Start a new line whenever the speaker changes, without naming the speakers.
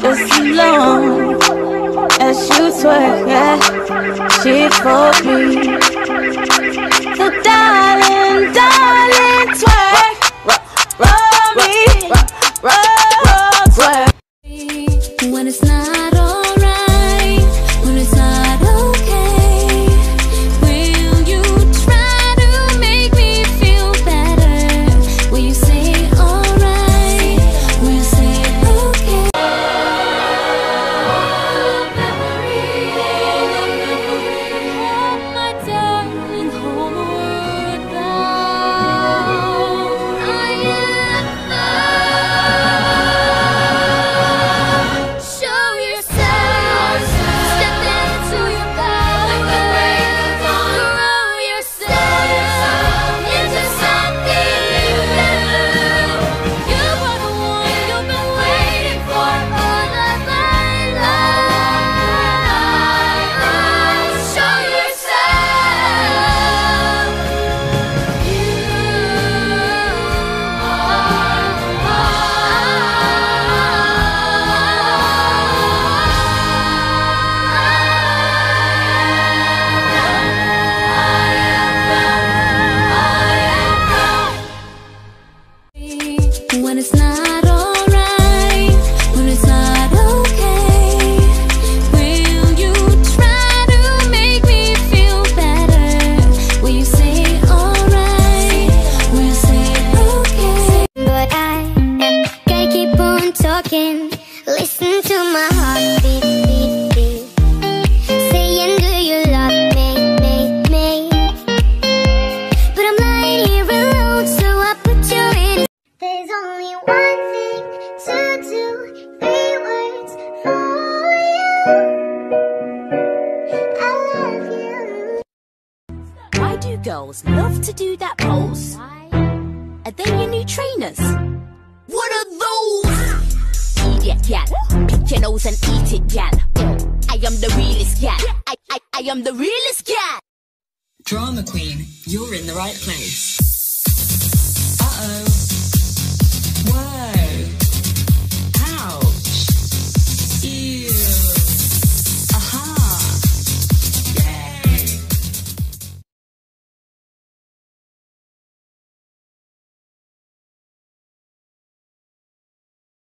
just as long as you twerk, yeah. She for me.
Talking. Listen to my heartbeat, beat, beat. Saying, Do you love me, me, me? But I'm lying here alone, so I put you in. There's only one thing to do, three words for you. I love you.
Why do girls love to do that pose? Are they your new trainers? What are those? Idiot gal, pick your nose and eat it gal. I am the realest gal. I, I, I am the realest gal.
Drama Queen, you're in the right place. Uh oh.